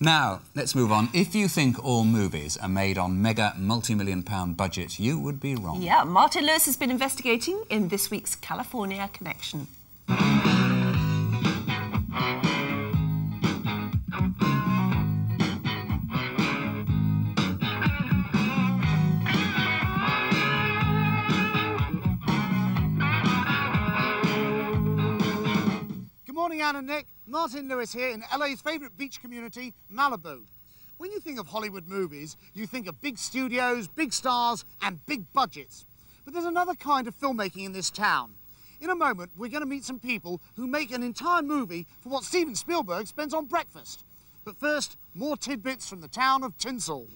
Now, let's move on. If you think all movies are made on mega multi-million pound budgets, you would be wrong. Yeah, Martin Lewis has been investigating in this week's California Connection. Morning, Anne and Nick. Martin Lewis here in LA's favourite beach community, Malibu. When you think of Hollywood movies, you think of big studios, big stars, and big budgets. But there's another kind of filmmaking in this town. In a moment, we're going to meet some people who make an entire movie for what Steven Spielberg spends on breakfast. But first, more tidbits from the town of Tinsel.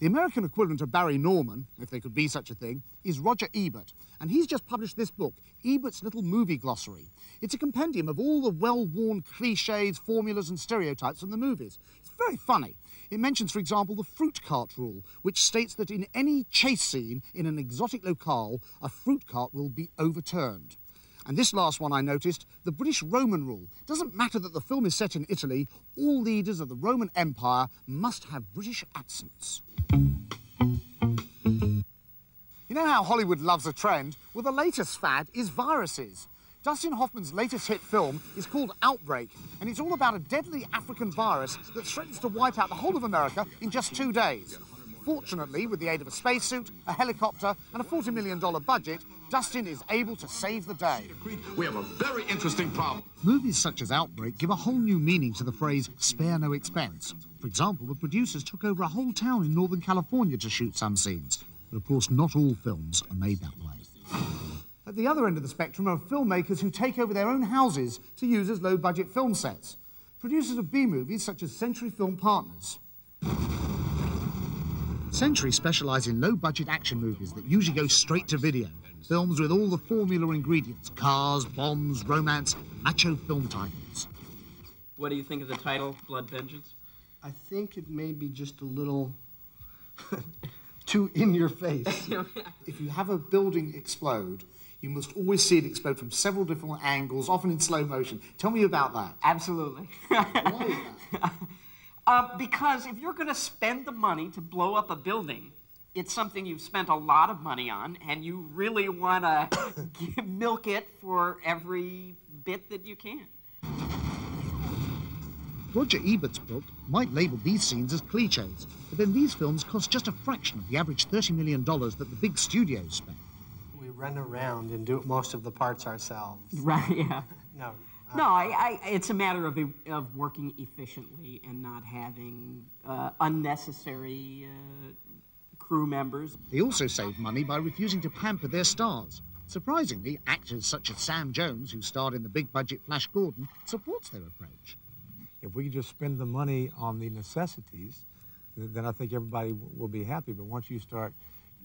The American equivalent of Barry Norman, if there could be such a thing, is Roger Ebert. And he's just published this book, Ebert's Little Movie Glossary. It's a compendium of all the well-worn cliches, formulas and stereotypes from the movies. It's very funny. It mentions, for example, the fruit cart rule, which states that in any chase scene in an exotic locale, a fruit cart will be overturned. And this last one I noticed, the British Roman rule. It Doesn't matter that the film is set in Italy, all leaders of the Roman Empire must have British accents. You know how Hollywood loves a trend? Well, the latest fad is viruses. Dustin Hoffman's latest hit film is called Outbreak, and it's all about a deadly African virus that threatens to wipe out the whole of America in just two days. Fortunately, with the aid of a spacesuit, a helicopter, and a $40 million budget, Dustin is able to save the day. We have a very interesting problem. Movies such as Outbreak give a whole new meaning to the phrase spare no expense. For example, the producers took over a whole town in Northern California to shoot some scenes. But of course, not all films are made that way. At the other end of the spectrum are filmmakers who take over their own houses to use as low budget film sets. Producers of B movies such as Century Film Partners. Century specialise in low budget action movies that usually go straight to video. Films with all the formula ingredients cars, bombs, romance, macho film titles. What do you think of the title, Blood Vengeance? I think it may be just a little too in your face. If you have a building explode, you must always see it explode from several different angles, often in slow motion. Tell me about that. Absolutely. Why is that? Uh, because if you're going to spend the money to blow up a building, it's something you've spent a lot of money on, and you really want to milk it for every bit that you can. Roger Ebert's book might label these scenes as cliches, but then these films cost just a fraction of the average $30 million that the big studios spend. We run around and do most of the parts ourselves. Right, yeah. No. No, I, I, it's a matter of, of working efficiently and not having uh, unnecessary uh, crew members. They also save money by refusing to pamper their stars. Surprisingly, actors such as Sam Jones, who starred in the big budget Flash Gordon, supports their approach. If we just spend the money on the necessities, then I think everybody will be happy. But once you start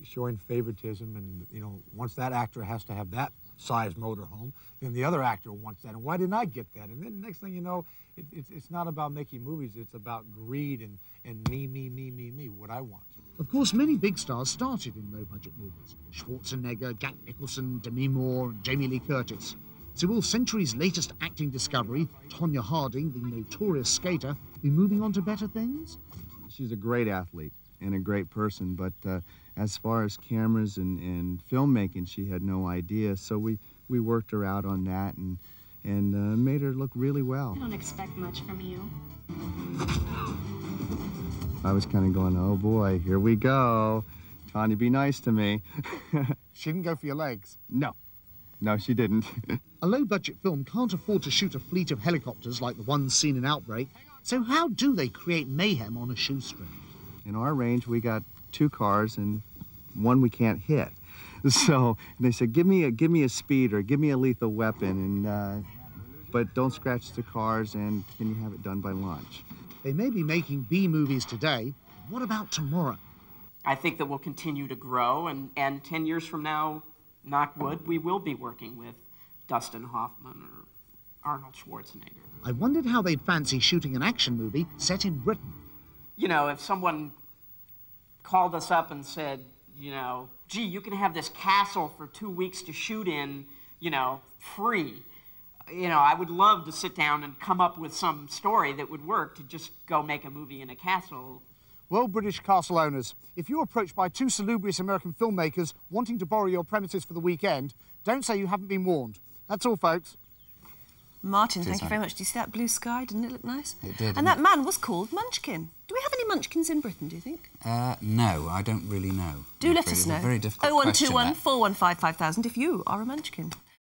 showing favoritism, and you know, once that actor has to have that size motorhome, then the other actor wants that. And why didn't I get that? And then next thing you know, it, it's, it's not about making movies. It's about greed and, and me, me, me, me, me, what I want. Of course, many big stars started in low budget movies Schwarzenegger, Jack Nicholson, Demi Moore, and Jamie Lee Curtis. So, will Century's latest acting discovery, Tonya Harding, the notorious skater, be moving on to better things? She's a great athlete and a great person, but uh, as far as cameras and, and filmmaking, she had no idea. So we, we worked her out on that and, and uh, made her look really well. I don't expect much from you. I was kind of going, oh boy, here we go. Tonya, be nice to me. She didn't go for your legs. no, no, she didn't. A low budget film can't afford to shoot a fleet of helicopters like the ones seen in Outbreak, so how do they create mayhem on a shoestring? In our range, we got two cars and one we can't hit. So they said, give me a give me a speed or give me a lethal weapon, and uh, but don't scratch the cars, and can you have it done by lunch? They may be making B movies today. What about tomorrow? I think that we'll continue to grow, and, and 10 years from now, knock wood, we will be working with Dustin Hoffman or Arnold Schwarzenegger. I wondered how they'd fancy shooting an action movie set in Britain. You know, if someone called us up and said, you know, gee, you can have this castle for two weeks to shoot in, you know, free. you know, I would love to sit down and come up with some story that would work to just go make a movie in a castle. Well, British castle owners, if you're approached by two salubrious American filmmakers wanting to borrow your premises for the weekend, don't say you haven't been warned. That's all, folks. Martin, Cheers, thank you very much. Do you see that blue sky? Didn't it look nice? It did, And that man was called Munchkin. Do we have any Munchkins in Britain, do you think? Uh, no, I don't really know. Do I'm let afraid us it's know. A very difficult 0121 question, 415 5000 if you are a Munchkin.